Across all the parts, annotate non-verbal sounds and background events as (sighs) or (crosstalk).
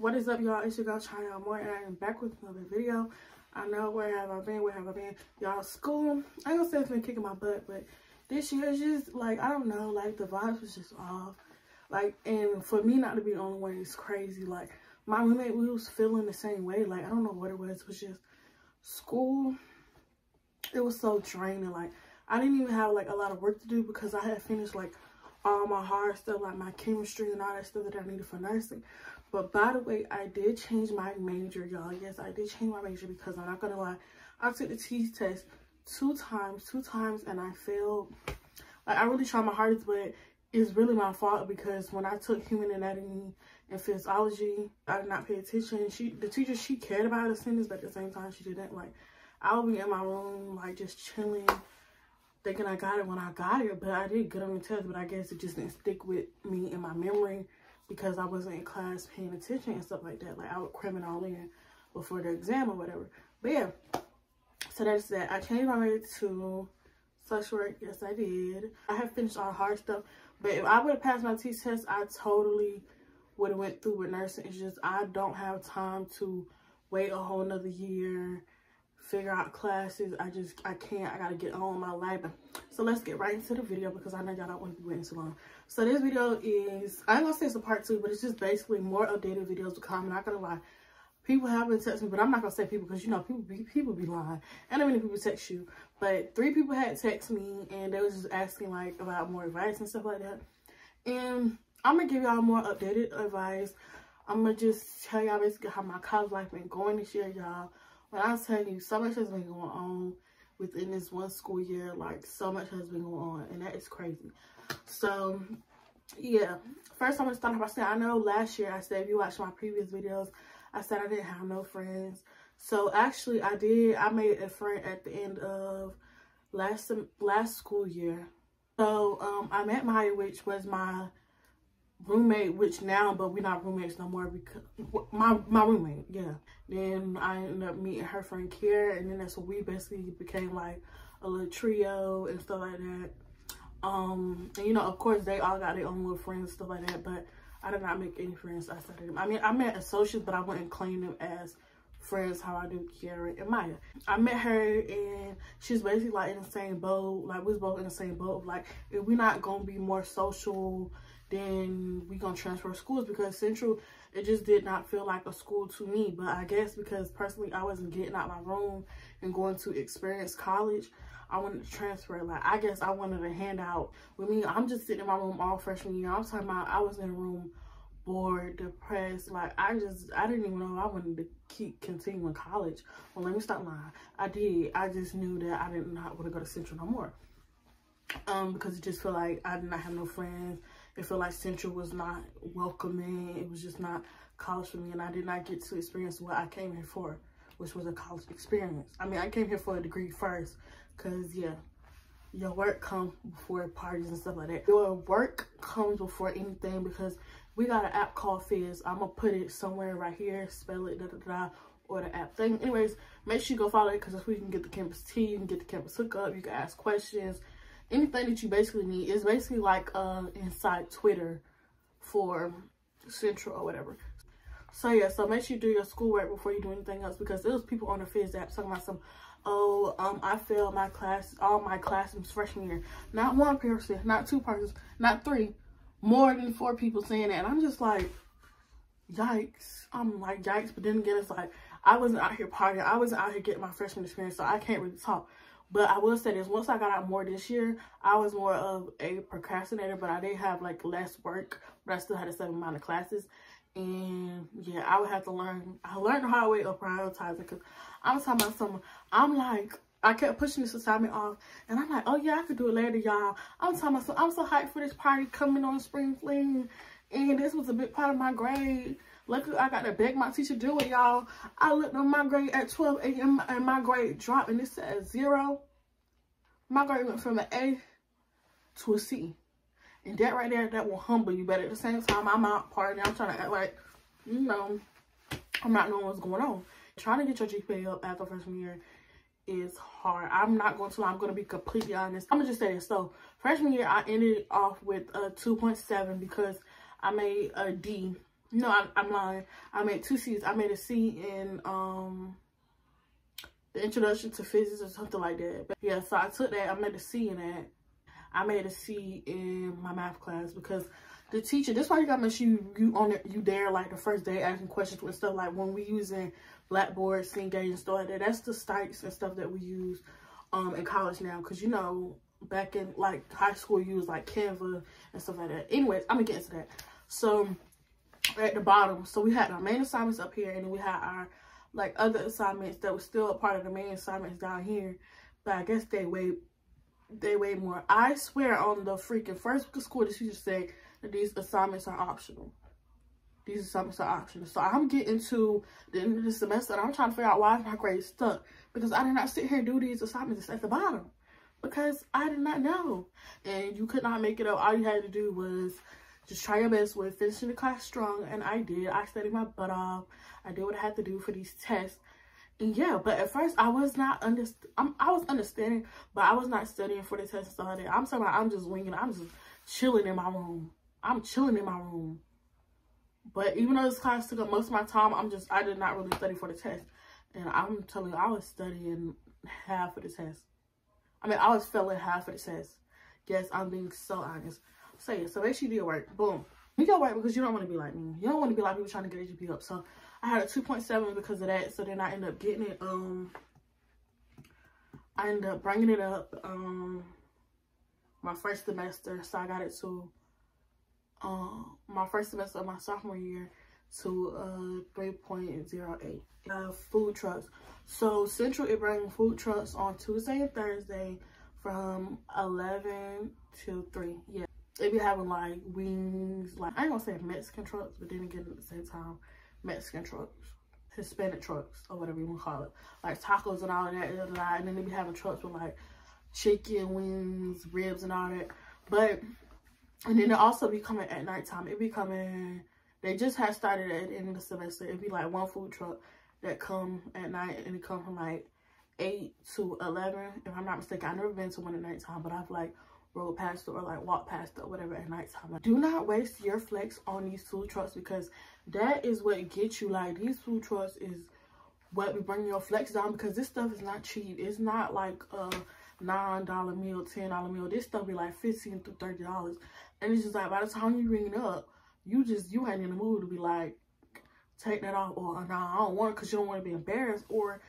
What is up, y'all? It's your girl Chyna Amour, and I am back with another video. I know where have I been? Where have I been? Y'all, school. I ain't gonna say it's been kicking my butt, but this year is just like I don't know. Like the vibes was just off. Like, and for me not to be on the only one is crazy. Like my roommate, we was feeling the same way. Like I don't know what it was. It was just school. It was so draining. Like I didn't even have like a lot of work to do because I had finished like all my hard stuff, like my chemistry and all that stuff that I needed for nursing. But by the way, I did change my major, y'all. Yes, I did change my major because I'm not gonna lie. I took the TEAS test two times, two times, and I failed. Like I really tried my hardest, but it's really my fault because when I took human anatomy and physiology, I did not pay attention. She, the teacher, she cared about the sentence, but at the same time, she didn't. Like I would be in my room, like just chilling thinking I got it when I got it, but I did good on the test, but I guess it just didn't stick with me in my memory because I wasn't in class paying attention and stuff like that. Like I would cram it all in before the exam or whatever. But yeah, so that's that. I changed my major to social work. Yes, I did. I have finished all hard stuff, but if I would have passed my TEAS test, I totally would have went through with nursing. It's just I don't have time to wait a whole nother year figure out classes. I just, I can't, I gotta get on my life. So let's get right into the video because I know y'all don't want to be waiting too long. So this video is, I ain't gonna say it's a part two, but it's just basically more updated videos to come. I'm not gonna lie. People have been texting me, but I'm not gonna say people because you know people be people be lying. And I many people text you, but three people had text me and they was just asking like about more advice and stuff like that. And I'm gonna give y'all more updated advice. I'm gonna just tell y'all basically how my college life been going this year, y'all but I tell you, so much has been going on within this one school year. Like, so much has been going on, and that is crazy. So, yeah. First, I'm going to start off by saying, I know last year I said, if you watched my previous videos, I said I didn't have no friends. So, actually, I did. I made a friend at the end of last last school year. So, um, I met Maya, which was my roommate, which now, but we're not roommates no more because my my roommate, yeah. Then I ended up meeting her friend Kiera, and then that's what we basically became like a little trio and stuff like that. Um, and you know, of course, they all got their own little friends, stuff like that. But I did not make any friends outside of them. I mean, I met associates, but I wouldn't claim them as friends how I do Kiara and Maya. I met her and she's basically like in the same boat. Like we was both in the same boat. Like if we're not gonna be more social then we gonna transfer schools because Central, it just did not feel like a school to me. But I guess because personally I wasn't getting out my room and going to experience college, I wanted to transfer. Like I guess I wanted a handout. With me, I'm just sitting in my room all freshman year. I'm talking about I was in a room bored, depressed. Like I just I didn't even know I wanted to keep continuing college. Well, let me stop lying. I did. I just knew that I did not want to go to Central no more. Um, because it just felt like I did not have no friends it felt like Central was not welcoming. It was just not college for me. And I did not get to experience what I came here for, which was a college experience. I mean, I came here for a degree first because, yeah, your work comes before parties and stuff like that. Your work comes before anything because we got an app called Fizz. I'm going to put it somewhere right here, spell it, da da da, or the app thing. Anyways, make sure you go follow it because that's where you can get the campus tea, you can get the campus hookup, you can ask questions, anything that you basically need is basically like uh inside Twitter for Central or whatever. So yeah, so make sure you do your schoolwork before you do anything else because there's people on the Fizz app talking about some, oh, um, I failed my class, all my classes freshman year. Not one person, not two persons, not three, more than four people saying that. And I'm just like, yikes. I'm like, yikes. But then again, it's like, I wasn't out here partying. I wasn't out here getting my freshman experience, so I can't really talk. But I will say this, once I got out more this year, I was more of a procrastinator, but I did have like less work, but I still had a certain amount of classes. And yeah, I would have to learn, I learned the hard way of prioritizing because I'm talking about something, I'm like, I kept pushing this assignment off oh, and I'm like, oh yeah, I could do it later, y'all. I'm talking about, so I'm so hyped for this party coming on spring fling. And this was a big part of my grade. Luckily, I got to beg my teacher do it, y'all. I looked on my grade at 12 a.m. and my grade dropped and it said zero. My grade went from an A to a C. And that right there, that will humble you. But at the same time, I'm out partying. I'm trying to act like, you know, I'm not knowing what's going on. Trying to get your GPA up after freshman year is hard. I'm not going to lie. I'm going to be completely honest. I'm going to just say this. So, freshman year, I ended off with a 2.7 because I made a D. No, I'm, I'm lying. I made two C's. I made a C in um the introduction to physics or something like that. But yeah, so I took that. I made a C in that. I made a C in my math class because the teacher, this why you gotta make sure you, you on it, you there like the first day asking questions with stuff like when we using Blackboard, Cengage and stuff like that. That's the sites and stuff that we use um in college now. Cause you know, back in like high school you use like Canva and stuff like that. Anyways, I'm gonna get into that. So at the bottom, so we had our main assignments up here and then we had our like other assignments that were still a part of the main assignments down here. But I guess they weigh they weigh more. I swear on the freaking first week of school, the teacher said that these assignments are optional. These assignments are optional. So I'm getting to the end of the semester and I'm trying to figure out why my grade stuck. Because I did not sit here and do these assignments at the bottom. Because I did not know. And you could not make it up. All you had to do was just try your best with finishing the class strong. And I did. I studied my butt off. I did what I had to do for these tests. And yeah, but at first I was not under I'm, was understanding, but I was not studying for the test. I'm talking about I'm just winging. I'm just chilling in my room. I'm chilling in my room. But even though this class took up most of my time, I'm just I did not really study for the test. And I'm telling you, I was studying half of the test. I mean, I was failing half of the test. Yes, I'm being so honest. Yeah, so make sure you do your work. Boom. You got work because you don't want to be like me. You don't want to be like people trying to get a GPA up. So I had a 2.7 because of that. So then I ended up getting it. Um, I ended up bringing it up um my first semester. So I got it to um my first semester of my sophomore year to uh 3.08 uh food trucks so central it brings food trucks on tuesday and thursday from 11 to 3 yeah they be having like wings like i ain't gonna say mexican trucks but then again at the same time mexican trucks hispanic trucks or whatever you want to call it like tacos and all that and then they be having trucks with like chicken wings ribs and all that but and then it also be coming at nighttime. It be coming, they just had started at the end of the semester. It'd be like one food truck that come at night and it come from like 8 to 11. If I'm not mistaken, I've never been to one at nighttime, but I've like rode past or like walk past or whatever at nighttime. Do not waste your flex on these food trucks because that is what gets you. Like these food trucks is what we bring your flex down because this stuff is not cheap. It's not like a $9 meal, $10 meal. This stuff be like 15 to $30. And it's just like, by the time you ring it up, you just, you ain't in the mood to be like, take that off or no, I don't want it because you don't want to be embarrassed or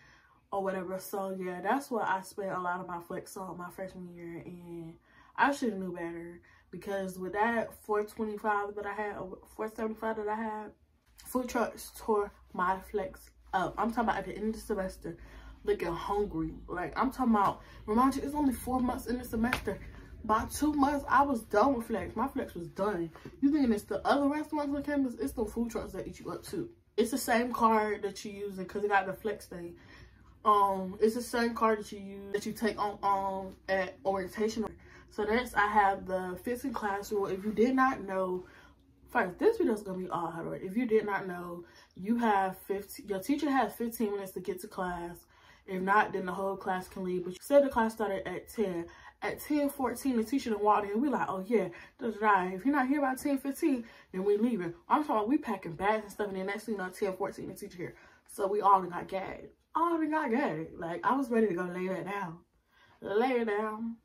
or whatever. So yeah, that's what I spent a lot of my flex on my freshman year and I should have knew better because with that 425 that I had, 475 that I had, food trucks tore my flex up. I'm talking about at the end of the semester looking hungry. Like I'm talking about, remind you, it's only four months in the semester by two months, I was done with flex. My flex was done. You thinking it's the other restaurants on campus? It's the food trucks that eat you up too. It's the same card that you using because it got the flex thing. Um, it's the same card that you use that you take on um at orientation. So next I have the fixing class rule. If you did not know, first this video is gonna be all hard. If you did not know, you have 15. Your teacher has 15 minutes to get to class. If not, then the whole class can leave. But you said the class started at 10 at 10 14 the teacher done walked in we like oh yeah da, da. if you're not here by 10 15 then we leaving i'm talking about we packing bags and stuff and then next thing you know 10 14 the teacher here so we all got gagged all we got gagged like i was ready to go lay that down lay it down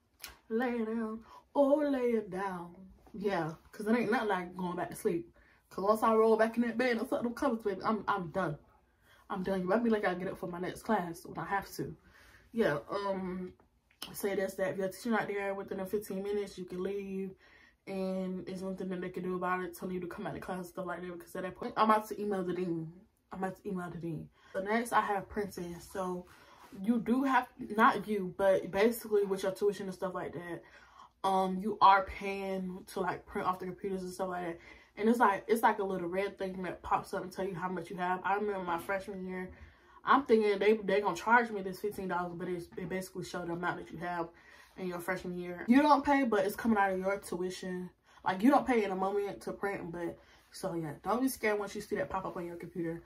lay it down oh lay it down. Yeah because it ain't nothing like going back to sleep. Because once i roll back in that bed and suck them covers baby i'm i'm done. I'm done. You might be like i get up for my next class when i have to. Yeah um say this that if your teacher not there within the 15 minutes you can leave. And there's nothing that they can do about it telling you to come out of class and stuff like that because at that point i'm about to email the dean. I'm about to email the dean. So next i have printing so you do have not you but basically with your tuition and stuff like that um you are paying to like print off the computers and stuff like that and it's like it's like a little red thing that pops up and tell you how much you have i remember my freshman year I'm thinking they they gonna charge me this fifteen dollars, but it's, it basically show the amount that you have in your freshman year. You don't pay, but it's coming out of your tuition. Like you don't pay in a moment to print, but so yeah, don't be scared once you see that pop up on your computer.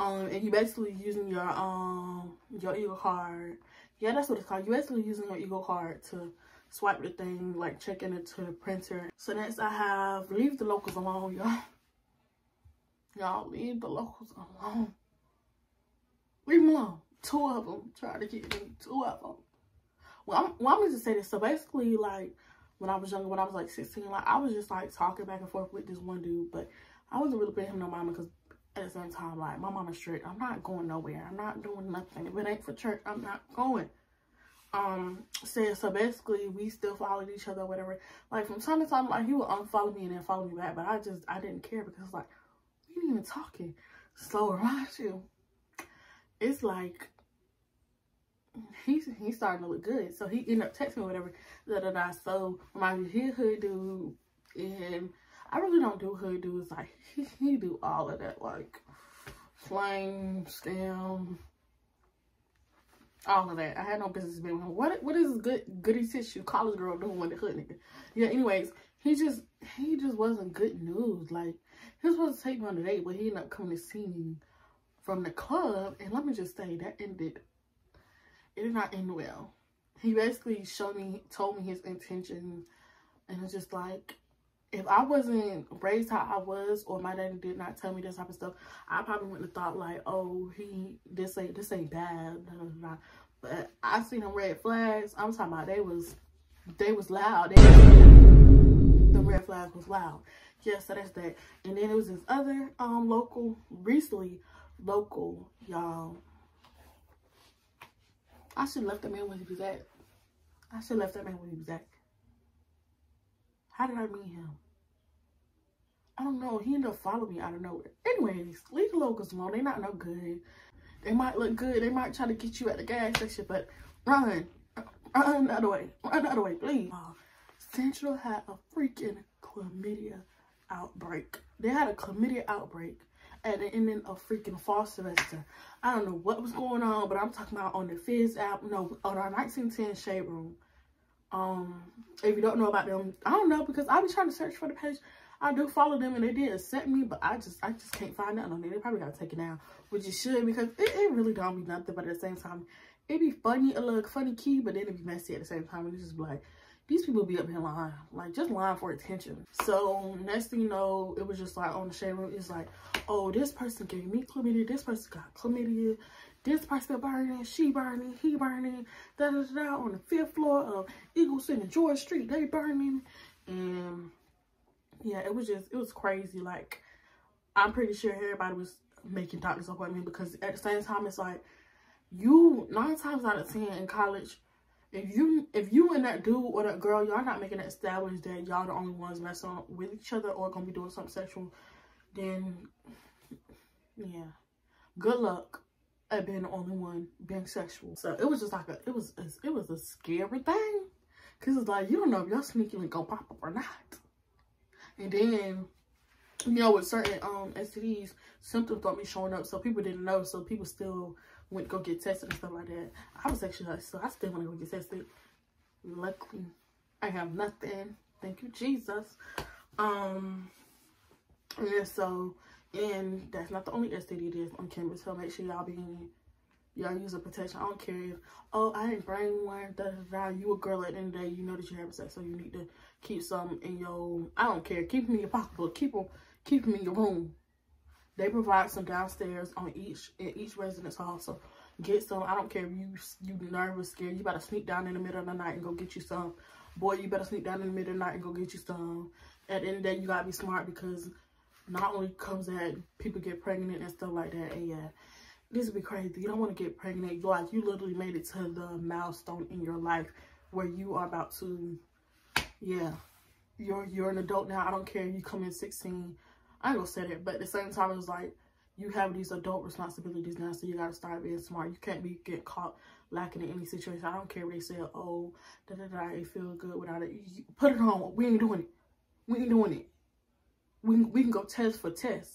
Um, and you basically using your um your Eagle card. Yeah, that's what it's called. You basically using your Eagle card to swipe the thing, like checking it to the printer. So next I have leave the locals alone, y'all. (laughs) Y'all leave the locals alone. Leave them alone. Two of them try to get me. Two of them. Well, I'm, well, I'm going to say this. So basically, like, when I was younger, when I was like 16, like, I was just like talking back and forth with this one dude, but I wasn't really paying him no mind because at the same time, like, my mama's strict. I'm not going nowhere. I'm not doing nothing. If it ain't for church, I'm not going. Um, said, so basically, we still followed each other, whatever. Like, from time to time, like, he would unfollow me and then follow me back, but I just, I didn't care because, like, we ain't even talking. So, (laughs) remind you, it's like, he's he's starting to look good. So he ended up texting me whatever. Da da da. So my he hood dude, and I really don't do hood dudes. Like (laughs) he, do all of that, like flame, scam, all of that. I had no business being with him. What what is good goody tissue college girl doing with the hood nigga? Yeah. Anyways, he just he just wasn't good news. Like he was supposed to take me on a date, but he ended up coming to see me from the club, and let me just say that ended it did not end well. He basically showed me, told me his intentions, and it's just like, if I wasn't raised how I was, or my daddy did not tell me this type of stuff, I probably wouldn't have thought like, oh, he this ain't this ain't bad, blah, blah, blah. But I seen them red flags. I'm talking about they was they was loud. They the red flag was loud. Yeah, so that's that. And then it was this other um local, recently local, y'all I should have left that man when he was at. I should have left that man when he was at. How did I meet him? I don't know. He ended up following me out of nowhere. Anyways, leave the locals alone. They not no good. They might look good. They might try to get you at the gas station, but run. Run the other way. Run the other way, please. Uh, Central had a freaking chlamydia outbreak. They had a chlamydia outbreak at the ending of freaking fall semester. I don't know what was going on, but I'm talking about on the Fizz app, no, on our 1910 Shade Room. Um, if you don't know about them, I don't know because I be trying to search for the page. I do follow them and they did accept me, but I just I just can't find nothing on there. They probably gotta take it down, which you should because it, it really don't be nothing, but at the same time, it be funny, a little funny key, but then it be messy at the same time. And it's just like, these people be up here lying, like just lying for attention. So next thing you know, it was just like on the shade room, it's like, oh, this person gave me chlamydia, this person got chlamydia, this person burning, she burning, he burning, da da da, on the fifth floor of Eagleson and George Street, they burning. And yeah, it was just, it was crazy. Like, I'm pretty sure everybody was making doctor's appointment because at the same time, it's like, you, nine times out of ten in college, if you if you and that dude or that girl, y'all not making it established that y'all the only ones messing with each other or gonna be doing something sexual, then yeah, good luck at being the only one being sexual. So it was just like a it was it was a scary thing, cause it's like you don't know if your sneaky gonna pop up or not. And then you know with certain um STDs, symptoms don't be showing up, so people didn't know, so people still went go get tested and stuff like that. I was actually so I still want to go get tested. Luckily, I have nothing. Thank you, Jesus. Um, and so, and that's not the only STD that's on campus. So make sure y'all be y'all use a protection. I don't care if oh I ain't bring one. Da, da, da. You a girl at the end of the day. You know that you're having sex, so you need to keep some in your. I don't care. Keep them in your pocketbook. Keep them. Keep them in your room. They provide some downstairs on each in each residence hall. So get some. I don't care if you you nervous, scared. You better sneak down in the middle of the night and go get you some. Boy, you better sneak down in the middle of the night and go get you some. At the end of the day, you gotta be smart because not only comes that people get pregnant and stuff like that. And yeah, this would be crazy. You don't want to get pregnant. Like you literally made it to the milestone in your life where you are about to, yeah, you're you're an adult now. I don't care if you come in 16 I ain't gonna say that, but at the same time, it's like you have these adult responsibilities now, so you gotta start being smart. You can't be get caught lacking in any situation. I don't care if they say, oh, da da da, it feel good without it. You put it on. We ain't doing it. We ain't doing it. We we can go test for test.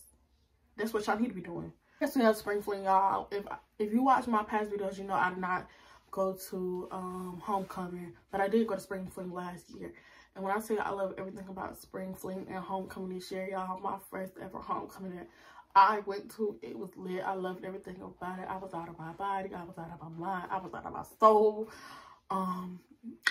That's what y'all need to be doing. Yes, we have spring fling, y'all. If if you watch my past videos, you know I did not go to um homecoming, but I did go to spring fling last year. And when I say I love everything about spring fling and homecoming this year, y'all, my first ever homecoming I went to. It was lit. I loved everything about it. I was out of my body. I was out of my mind. I was out of my soul. Um,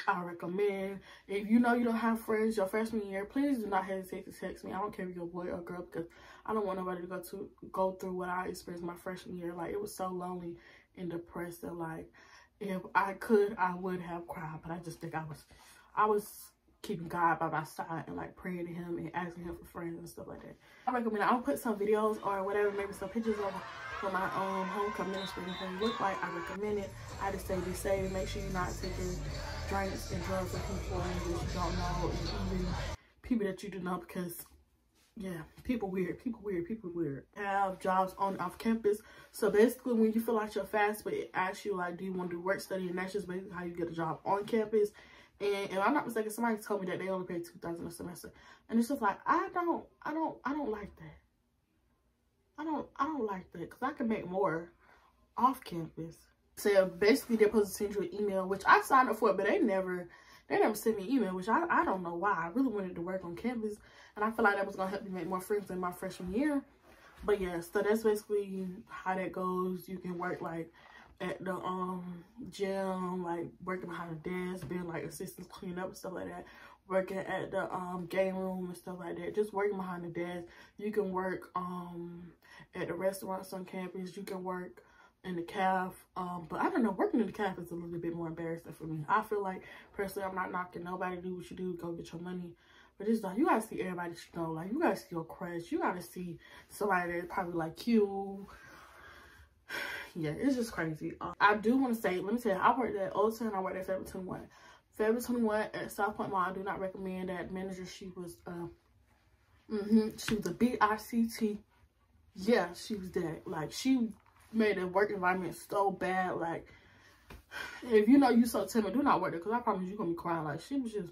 I recommend if you know you don't have friends your freshman year, please do not hesitate to text me. I don't care if you're a boy or girl because I don't want nobody to go to go through what I experienced my freshman year. Like it was so lonely and depressed and like if I could I would have cried, but I just think I was I was keeping God by my side and like praying to him and asking him for friends and stuff like that. I recommend I'll put some videos or whatever, maybe some pictures of what my um homecoming. Ministry look like. I recommend it. I just say be safe. Make sure you're not taking drinks and drugs with people that you don't know and even people that you do know because yeah people weird people weird people weird. Have jobs on off campus. So basically when you feel like you're fast but it asks you like do you want to do work study? And that's just basically how you get a job on campus. And if i'm not mistaken somebody told me that they only pay 2000 a semester. And it's just like i don't i don't i don't like that i don't i don't like that because i can make more off campus so basically they're supposed to send you an email, which I signed up for, but they never they never sent me an email, which I, I don't know why. I really wanted to work on campus and I feel like that was gonna help me make more friends in my freshman year. But yeah, so that's basically how that goes. You can work like at the um gym, like working behind the desk, being like assistants cleaning up and stuff like that. Working at the um game room and stuff like that. Just working behind the desk. You can work um at the restaurants on campus. You can work in the calf um but i don't know working in the calf is a little bit more embarrassing for me. I feel like personally i'm not knocking nobody do what you do go get your money. But it's like you gotta see everybody you know like you gotta see your crush you gotta see somebody that's probably like you. (sighs) Yeah it's just crazy. Um, i do want to say let me tell you i worked at old town i worked at forever 21 forever 21 at south point mall i do not recommend that manager she was uh mm -hmm, she was a b-i-c-t yeah she was dead. like she made the work environment so bad. Like, if you know you so timid, do not work there because I promise you're going to be crying. Like, she was just,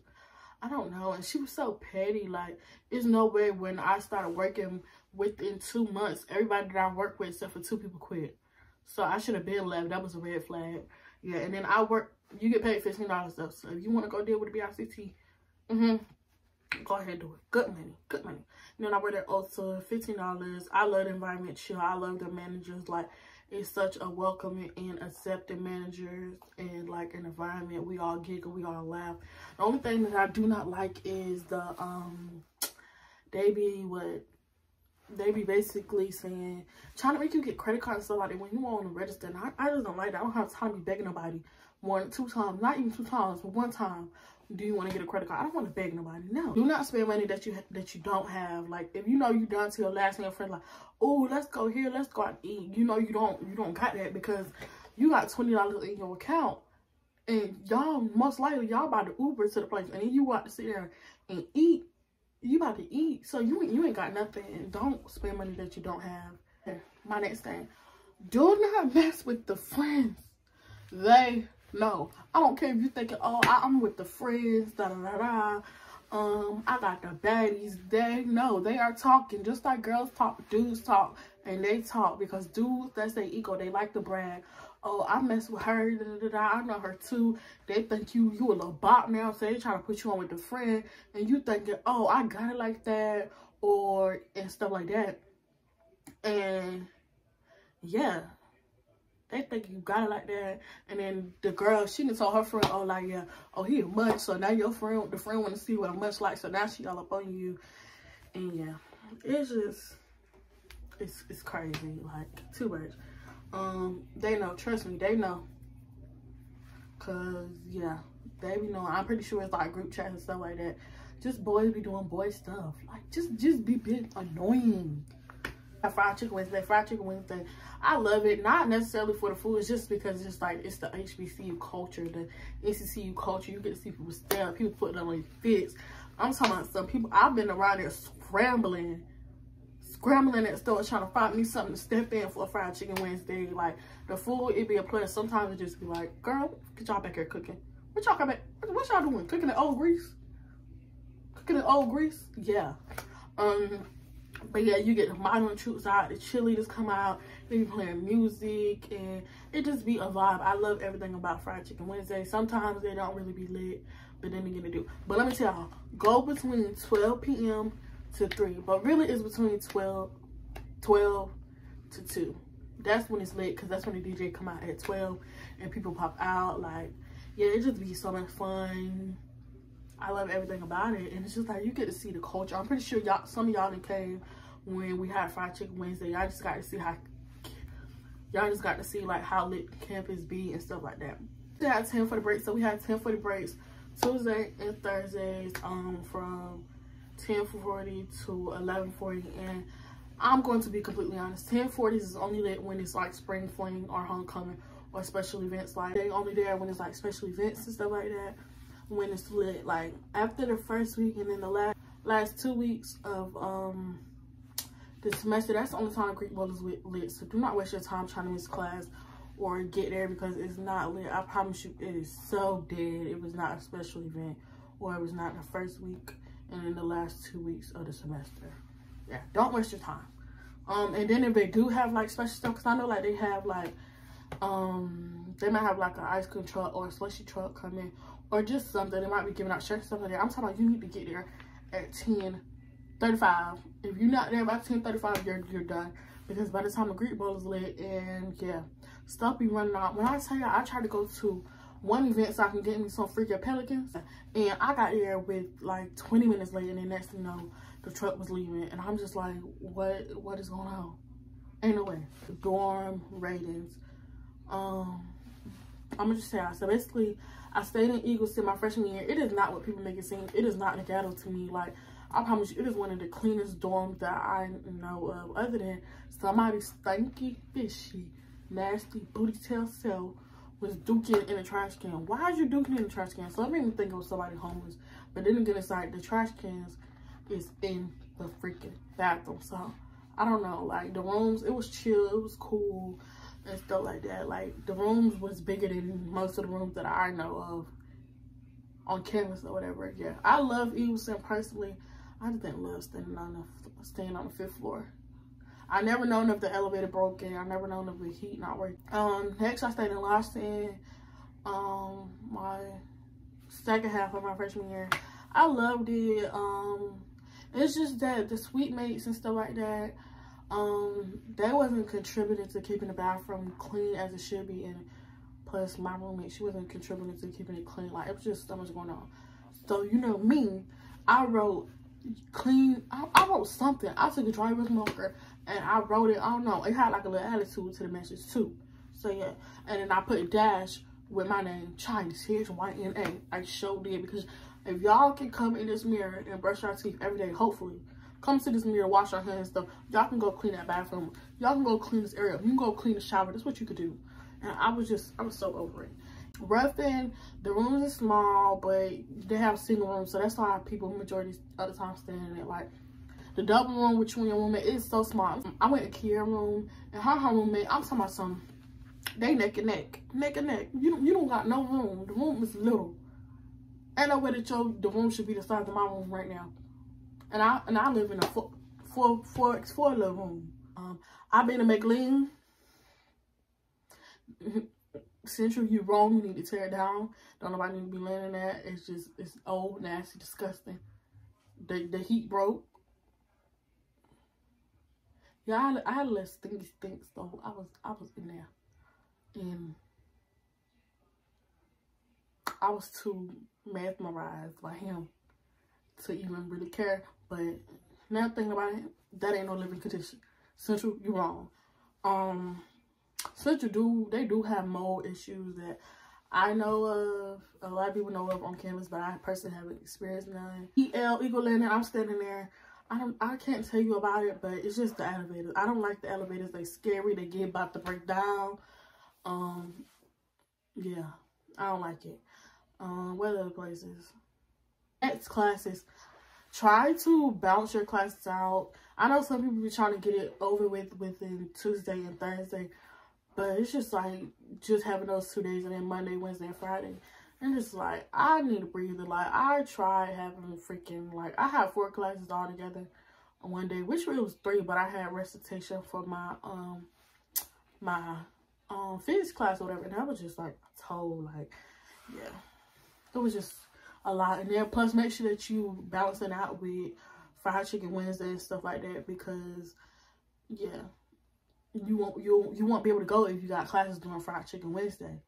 I don't know. And she was so petty. Like, there's no way when I started working within two months, everybody that I worked with except for two people quit. So I should have been left. That was a red flag. Yeah, and then I work, you get paid $15 though. So if you want to go deal with the BICT, mm-hmm, go ahead do it. Good money, good money. And then I wear at Ulta, $15. I love the environment chill. I love the managers. Like, it's such a welcoming and accepting managers and like an environment. We all giggle, we all laugh. The only thing that I do not like is the, um, they be what, they be basically saying, trying to make you get credit cards and stuff like that when you want to register. And I, I just don't like that. I don't have time to be begging nobody more than two times, not even two times, but one time do you want to get a credit card? I don't want to beg nobody. No. Do not spend money that you that you don't have. Like if you know you done to your last name friend, like, oh, let's go here, let's go out eat. You know you don't you don't got that because you got twenty dollars in your account. And y'all most likely y'all about to Uber to the place and then you want to sit there and eat. You about to eat. So you you ain't got nothing. Don't spend money that you don't have. My next thing. Do not mess with the friends. They no, I don't care if you're thinking, oh, I'm with the friends, da da da da. Um, I got the baddies. They no, they are talking just like girls talk, dudes talk, and they talk because dudes, that's their ego. They like to brag. Oh, I mess with her. Da, da, da, I know her too. They think you you a little bot now, so they trying to put you on with the friend, and you thinking, oh, I got it like that, or and stuff like that. And yeah, they think you got it like that. And then the girl, she done told her friend, oh, like, yeah, oh, he a munch. So now your friend, the friend want to see what a munch like. So now she all up on you. And yeah, it's just, it's, it's crazy. Like, too much. Um, they know, trust me, they know. Cause, yeah, they be knowing. I'm pretty sure it's like group chat and stuff like that. Just boys be doing boy stuff. Like, just, just be bit annoying fried chicken Wednesday, fried chicken Wednesday. I love it. Not necessarily for the food. It's just because it's like, it's the HBCU culture, the NCCU culture. You get to see people stand people putting on their fits. I'm talking about some people, I've been around there scrambling, scrambling at stores trying to find me something to step in for a fried chicken Wednesday. Like, the food, it be a plus. Sometimes it just be like, girl, get y'all back here cooking. What y'all back, what y'all doing? Cooking the old grease? Cooking the old grease? Yeah. Um, but yeah, you get the modern troops out, the cheerleaders come out, they be playing music, and it just be a vibe. I love everything about Fried Chicken Wednesday. Sometimes they don't really be lit, but then they do. But let me tell y'all, go between 12 p.m. to 3. But really it's between 12, 12 to 2. That's when it's lit because that's when the DJ come out at 12 and people pop out. Like, yeah, it just be so much fun. I love everything about it. And it's just like you get to see the culture. I'm pretty sure y'all some of y'all that came when we had fried chicken Wednesday. Y'all just got to see how y'all just got to see like how lit campus be and stuff like that. We had 10 for the break. So we had 10 for the breaks Tuesday and Thursdays um from 1040 to 1140 and I'm going to be completely honest 10:40 is only lit when it's like spring fling or homecoming or special events like they only there when it's like special events and stuff like that when it's lit like after the first week and then the last last two weeks of um the semester that's the only time greek bowl is lit so do not waste your time trying to miss class or get there because it's not lit. I promise you, it is so dead. It was not a special event or it was not the first week and in the last two weeks of the semester. Yeah, don't waste your time. Um, and then if they do have like special stuff, because I know like they have like, um, they might have like an ice cream truck or a slushy truck coming or just something. They might be giving out shirts stuff like that. I'm talking about you need to get there at 10 35. If you're not there by 10 35, you're, you're done. Because by the time the Greek Bowl is lit and yeah, stuff be running out. When I tell you, I tried to go to one event so I can get me some freaking pelicans. And I got there with like 20 minutes late and then next thing you know, the truck was leaving. And I'm just like, what what is going on? Ain't no way. Dorm ratings. Um I'm gonna just say so basically I stayed in Eagleson my freshman year. It is not what people make it seem. It is not the ghetto to me. Like I promise you, it is one of the cleanest dorms that I know of. Other than somebody stinky, fishy, nasty booty tail cell was duking in a trash can. Why are you duking in a trash can? So I made me think it was somebody homeless. But then again, it's like the trash cans is in the freaking bathroom. So I don't know. Like the rooms, it was chill. It was cool and stuff like that. Like the rooms was bigger than most of the rooms that I know of on campus or whatever. Yeah, I love Eagleson personally. I just didn't love standing on the staying on the fifth floor. I never known if the elevator broke in. I never known if the heat not working. Um, next I stayed in Lawson. Um, my second half of my freshman year. I loved it. Um, it's just that the suite mates and stuff like that, um, they wasn't contributing to keeping the bathroom clean as it should be. And plus my roommate, she wasn't contributing to keeping it clean. Like it was just so much going on. So you know me, I wrote clean. I, I wrote something. I took a dry erase marker and I wrote it. I don't know. It had like a little attitude to the message too. So yeah, and then I put dash with my name, Chinese. Here's Y-N-A. I showed it because if y'all can come in this mirror and brush your teeth every day, hopefully, come to this mirror, wash your hands stuff. Y'all can go clean that bathroom. Y'all can go clean this area. You can go clean the shower. That's what you could do. And I was just, I was so over it. Ruffin, the rooms are small, but they have single rooms, so that's why people majority of the time stay in it. Like the double room with you and your roommate is so small. I went to Kia room and her, her roommate, I'm talking about some, they neck and neck, neck and neck. You don't, you don't got no room. The room is little. Ain't no way that your the room should be the size of my room right now. And I and I live in a four four four four little room. Um, I've been to McLean. Central, You're wrong. You need to tear it down. Don't nobody need to be laying in that. It's just, it's old, nasty, disgusting. The, the heat broke. Yeah, I I had little stinky stinks though. I was, I was in there. And I was too mesmerized by him to even really care. But now thinking about it, that ain't no living condition. Central, you're wrong. Um, Central do they do have mold issues that I know of. A lot of people know of on campus, but I personally haven't experienced none. EL Eagle Landing, I'm standing there. I don't I can't tell you about it, but it's just the elevators. I don't like the elevators. They scary. They get about to break down. Um yeah, I don't like it. Um, what other places? Classes. Try to bounce your classes out. I know some people be trying to get it over with within Tuesday and Thursday. But it's just like just having those two days and then Monday, Wednesday, and Friday. And it's like I need a breather. Like I tried having freaking like I had four classes all together on one day, which really was three, but I had recitation for my um my um physics class or whatever, and I was just like told like yeah. It was just a lot. And then plus make sure that you balance it out with fried chicken Wednesday and stuff like that because yeah, you won't you you won't be able to go if you got classes during Fried Chicken Wednesday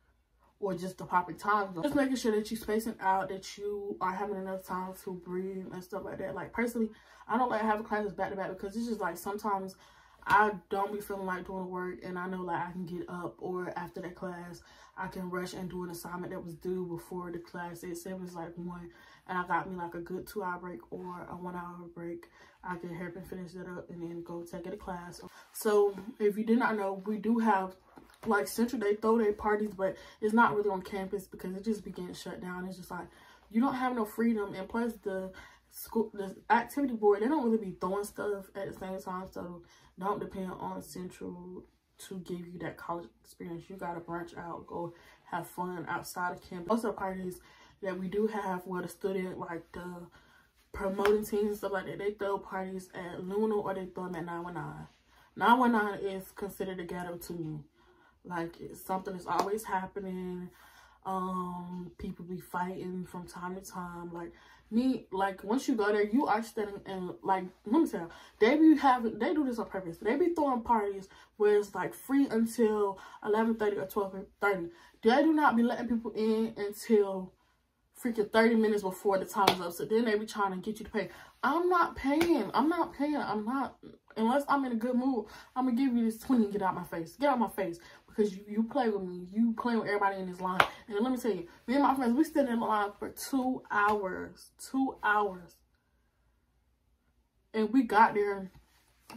or just the proper time. Just making sure that you're spacing out, that you are having enough time to breathe and stuff like that. Like personally, I don't like having classes back to back because it's just like sometimes I don't be feeling like doing work and I know like I can get up or after that class I can rush and do an assignment that was due before the class. Said it was like one and I got me like a good two hour break or a one hour break. I can help and finish that up and then go take it to class. So if you did not know, we do have like Central Day throw day parties, but it's not really on campus because it just began shut down. It's just like you don't have no freedom and plus the school the activity board they don't really be throwing stuff at the same time so don't depend on central to give you that college experience. You gotta branch out go have fun outside of campus. Also parties that we do have where the student like the promoting teams and stuff like that they throw parties at luna or they throw them at 919 919 is considered a ghetto to me. Like something is always happening. Um people be fighting from time to time. Like me like once you go there you are standing and like let me tell you they be having they do this on purpose. They be throwing parties where it's like free until 11 30 or 12 30 they do not be letting people in until freaking 30 minutes before the time is up. So then they be trying to get you to pay. I'm not paying. I'm not paying. I'm not unless i'm in a good mood i'm gonna give you this 20 and get out my face. Get out my face because you, you play with me. You play with everybody in this line. And let me tell you, me and my friends, we stood in line for two hours. Two hours. And we got there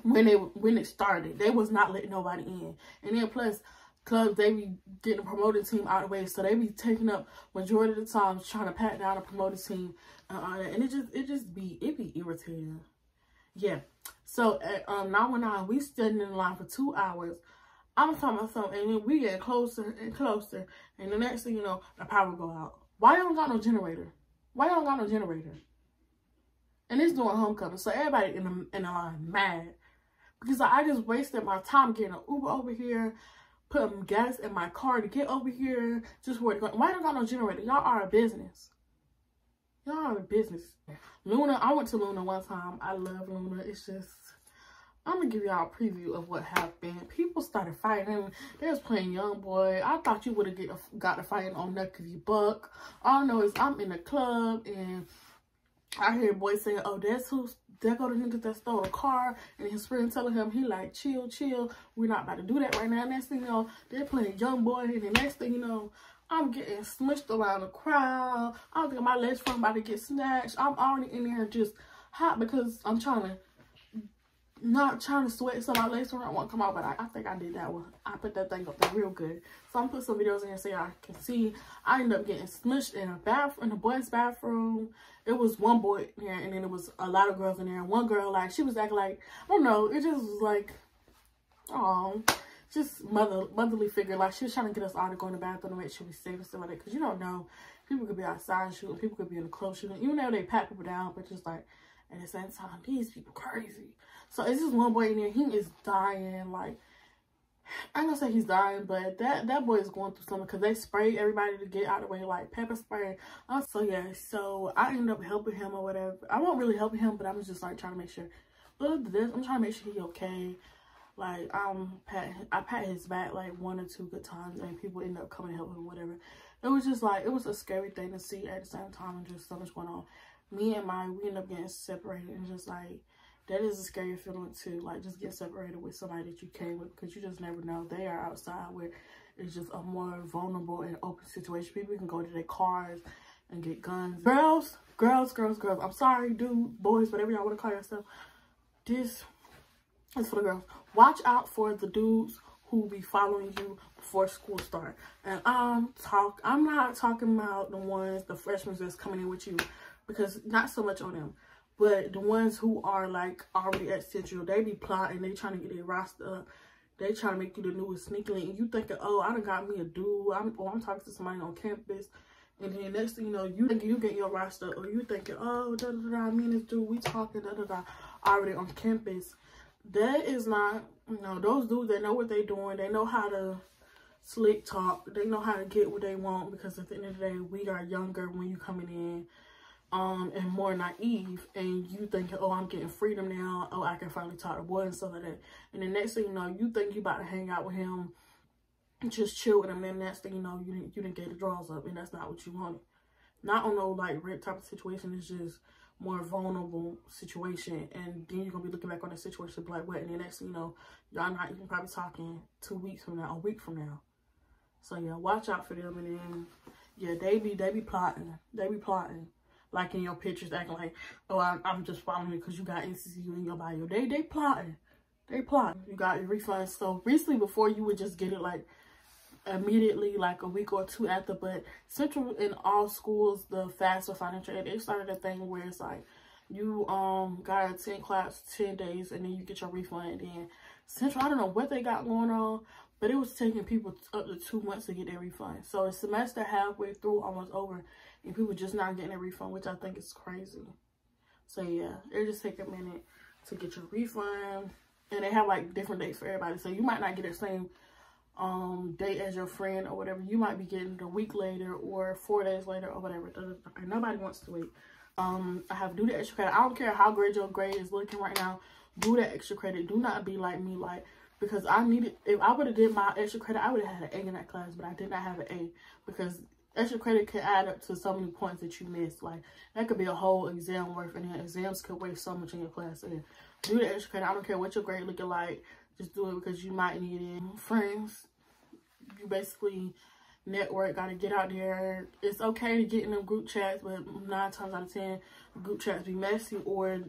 when they when it started. They was not letting nobody in. And then plus clubs they be getting a promoted team out of the way. So they be taking up majority of the time trying to pat down a promoted team. Uh, and it just it just be it be irritating. Yeah. So at um 919, we stood in line for two hours I'm talking about something, and then we get closer and closer, and the next thing you know, the power go out. Why you don't got no generator? Why you don't got no generator? And it's doing homecoming, so everybody in the in the line mad because I just wasted my time getting an Uber over here, putting gas in my car to get over here, just where to go. Why don't got no generator? Y'all are a business. Y'all are a business. Luna, I went to Luna one time. I love Luna. It's just I'm gonna give y'all a preview of what happened. People started fighting. They was playing Young Boy. I thought you would have got a fighting on Nuckity Buck. All I know is I'm in the club and I hear boys saying, "Oh, that's who." There go the nigga that stole a car, and his friend telling him he like, "Chill, chill. We're not about to do that right now." Next thing you know, they're playing Young Boy, and the next thing you know, I'm getting smushed around the crowd. I'm thinking my legs from about to get snatched. I'm already in there just hot because I'm trying to not trying to sweat so my legs won't come out, but I, I, think I did that one. I put that thing up there real good. So I'm put some videos in here so y'all can see. I ended up getting smushed in a bath in a boys' bathroom. It was one boy in there and then it was a lot of girls in there. And one girl, like, she was acting like, I don't know, it just was like, oh, just mother motherly figure. Like, she was trying to get us all to go in the bathroom to make sure we safe and stuff like that. Because you don't know, people could be outside shooting, people could be in the club shooting. Even though they pat people down, but just like, at the same time, these people crazy. So it's just one boy in there. He is dying. Like, I'm gonna say he's dying, but that that boy is going through something because they sprayed everybody to get out of the way, like pepper spray. So yeah, so I ended up helping him or whatever. I won't really helping him, but I'm just like trying to make sure. Look this. I'm trying to make sure he okay. Like um, pat I pat his back like one or two good times, and people end up coming to help him, whatever. It was just like it was a scary thing to see at the same time, and just so much going on. Me and my we end up getting separated, and just like that is a scary feeling too. Like just get separated with somebody that you came with because you just never know. They are outside where it's just a more vulnerable and open situation. People can go to their cars and get guns. Girls, girls, girls, girls. I'm sorry, dude, boys, whatever y'all want to call yourself. This is for the girls. Watch out for the dudes who be following you before school start. And um talk I'm not talking about the ones, the freshmen that's coming in with you because not so much on them. But the ones who are like already at Central, they be plotting. They trying to get their roster up. They trying to make you the newest sneaky link. And you thinking, oh, I done got me a dude. I'm, oh, I'm talking to somebody on campus. And then next thing you know, you think you get your roster. Or you thinking, oh, da da da, me and this dude, we talking, da da da, already on campus. That is not, you know, those dudes, they know what they doing. They know how to slick talk. They know how to get what they want because at the end of the day, we are younger when you coming in um, and more naive, and you think, oh, I'm getting freedom now. Oh, I can finally talk to boys and stuff like that. And the next thing you know, you think you about to hang out with him, just chill with him. And next thing you know, you didn't, you didn't get the draws up, and that's not what you wanted. Not on no like rape type of situation. It's just more vulnerable situation, and then you're gonna be looking back on the situation like what? And the next thing you know, y'all not even probably talking two weeks from now, a week from now. So yeah, watch out for them, and then yeah, they be they be plotting, they be plotting like in your pictures, acting like, oh, I'm, I'm just following you because you got NCCU in your bio. They they plotting. They plotting. You got your refund. So recently, before you would just get it like immediately, like a week or two after. But Central in all schools, the FAFSA financial aid, they started a thing where it's like you um got a 10 class 10 days and then you get your refund and then Central, I don't know what they got going on, but it was taking people up to two months to get their refund. So a semester halfway through, almost over, and people just not getting a refund, which I think is crazy. So yeah, it just take a minute to get your refund. And they have like different dates for everybody. So you might not get the same um date as your friend or whatever. You might be getting it a week later or four days later or whatever. Nobody wants to wait. Um, I have do the extra credit. I don't care how great your grade is looking right now. Do the extra credit. Do not be like me, like because I needed. If I would have did my extra credit, I would have had an A in that class, but I did not have an A because extra credit could add up to so many points that you missed. Like that could be a whole exam worth, and then exams could waste so much in your class. And do the extra credit. I don't care what your grade looking like. Just do it because you might need it. Friends, you basically network. Got to get out there. It's okay to get in them group chats, but nine times out of ten, group chats be messy or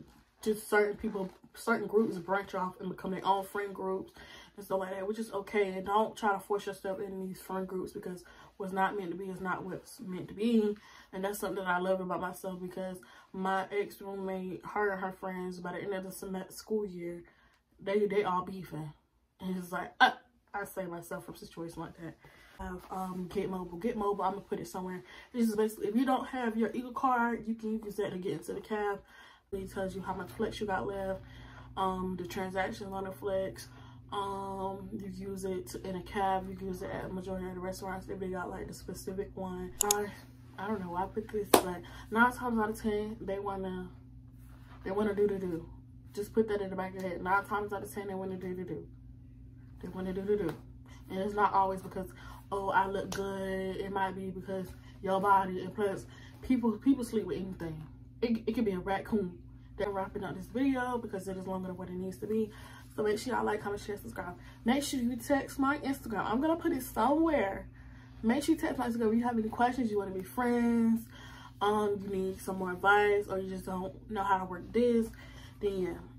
just certain people, certain groups branch off and become their own friend groups and stuff like that, which is okay. And don't try to force yourself in these friend groups because what's not meant to be is not what's meant to be. And that's something that I love about myself because my ex roommate, her and her friends, by the end of the semester, school year, they they all beefing. And it's like, uh, I save myself from situations like that. Have um, Get Mobile. Get Mobile, I'm to put it somewhere. This is basically, if you don't have your Eagle card, you can use that to get into the cab. It tells you how much flex you got left, um, the transactions on the flex, um, you use it in a cab. You use it at majority of the restaurants if they got like the specific one. I, I don't know why I put this, but nine times out of ten, they wanna, they wanna do the do. Just put that in the back of your head. Nine times out of ten, they wanna do the do. They wanna do the do, and it's not always because oh I look good. It might be because your body, and plus people people sleep with anything. It it could be a raccoon. They're wrapping up this video because it is longer than what it needs to be. So make sure y'all like, comment, share, subscribe. Make sure you text my Instagram. I'm going to put it somewhere. Make sure you text my Instagram if you have any questions, you want to be friends, um, you need some more advice, or you just don't know how to work this, then yeah